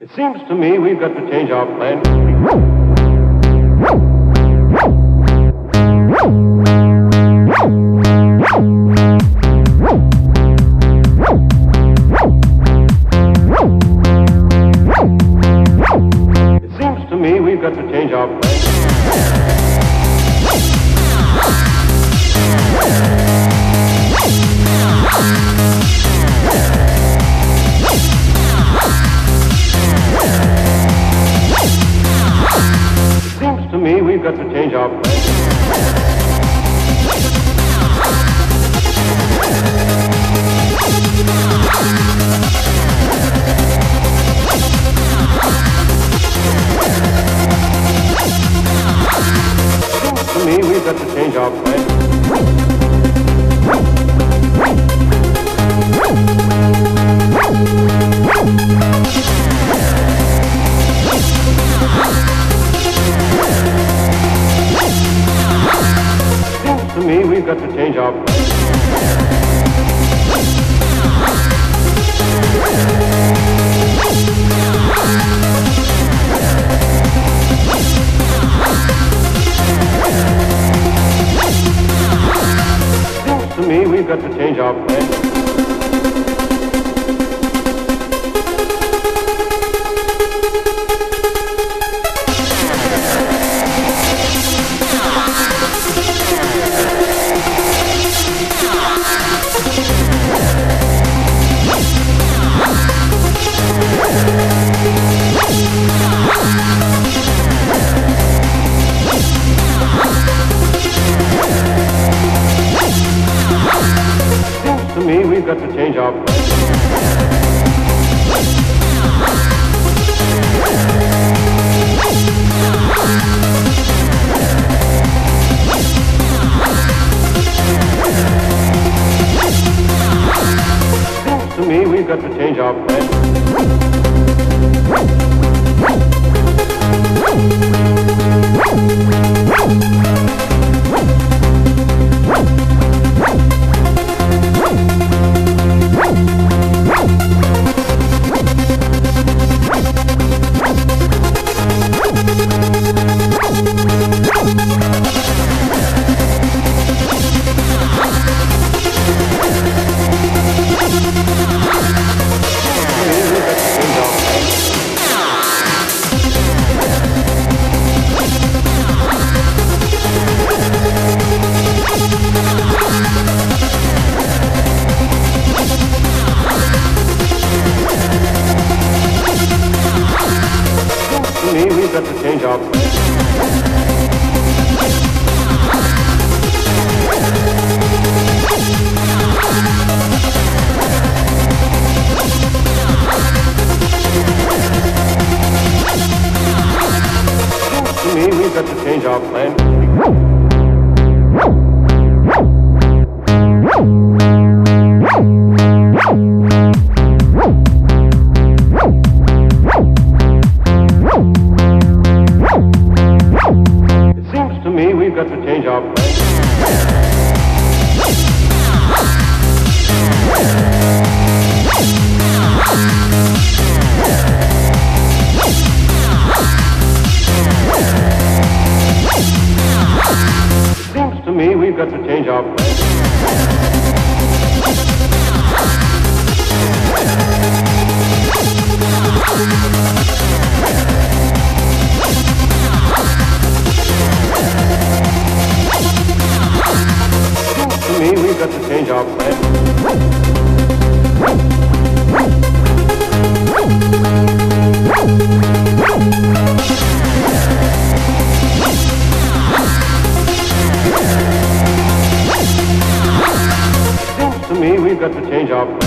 It seems to me we've got to change our plan. It seems to me we've got to change our plan. Me we've got to change our plan. Me we've got to change our plan. To me we've got to change our. To me we've got to change our plan. To me we've got to change our to me we've got to change our plan. Got to change our plan. To me we've got to change our plan. Got to change our seems to me we've got to change our plan.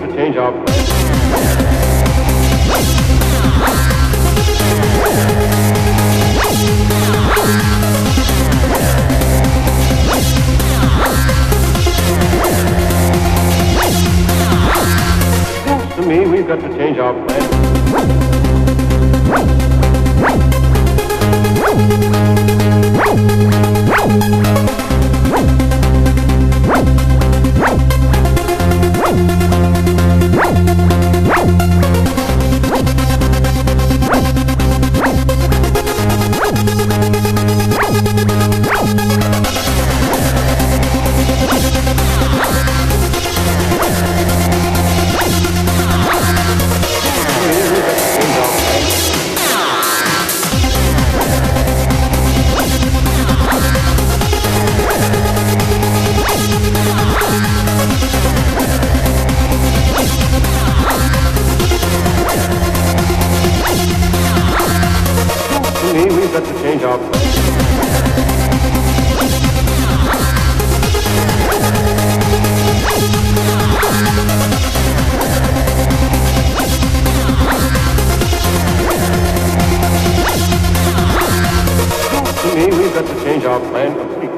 have to change our Seems to me we've got to change our plan. Me, we've got to change our plan completely.